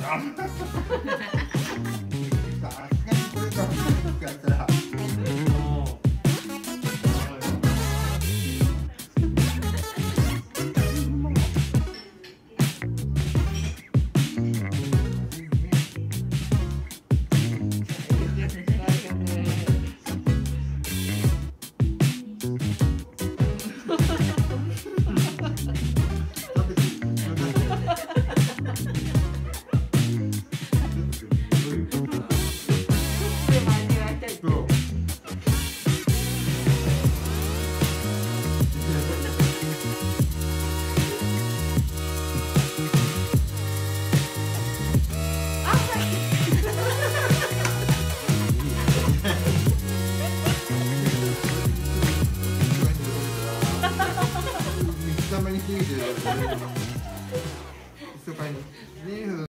Yeah. たまに過ぎてる。密かに。